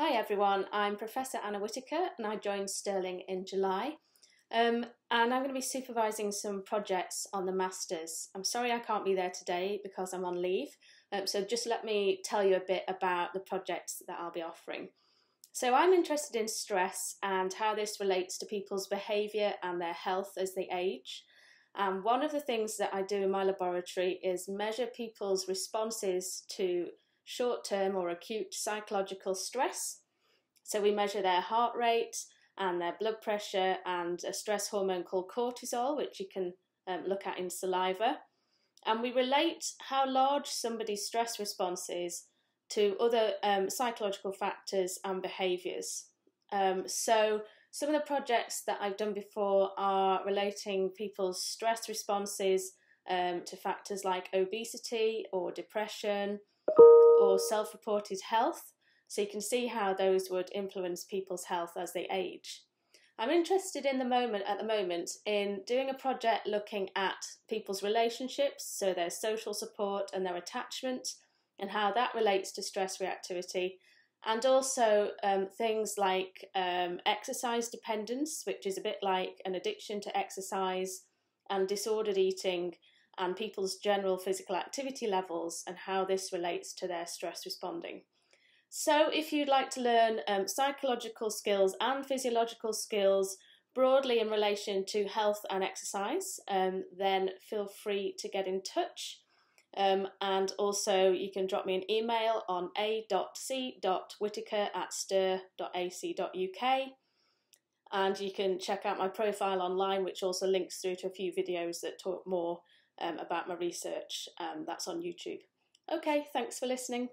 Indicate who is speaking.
Speaker 1: Hi everyone, I'm Professor Anna Whittaker and I joined Stirling in July. Um, and I'm going to be supervising some projects on the Masters. I'm sorry I can't be there today because I'm on leave, um, so just let me tell you a bit about the projects that I'll be offering. So I'm interested in stress and how this relates to people's behaviour and their health as they age. And one of the things that I do in my laboratory is measure people's responses to short term or acute psychological stress. So we measure their heart rate and their blood pressure and a stress hormone called cortisol, which you can um, look at in saliva. And we relate how large somebody's stress response is to other um, psychological factors and behaviours. Um, so, some of the projects that I've done before are relating people's stress responses um, to factors like obesity or depression, or self reported health. So you can see how those would influence people's health as they age. I'm interested in the moment at the moment in doing a project looking at people's relationships, so their social support and their attachment, and how that relates to stress reactivity, and also um, things like um, exercise dependence, which is a bit like an addiction to exercise, and disordered eating, and people's general physical activity levels and how this relates to their stress responding. So, if you'd like to learn um, psychological skills and physiological skills broadly in relation to health and exercise, um, then feel free to get in touch. Um, and also, you can drop me an email on a.c.whittaker at stir.ac.uk. And you can check out my profile online, which also links through to a few videos that talk more um, about my research. Um, that's on YouTube. Okay, thanks for listening.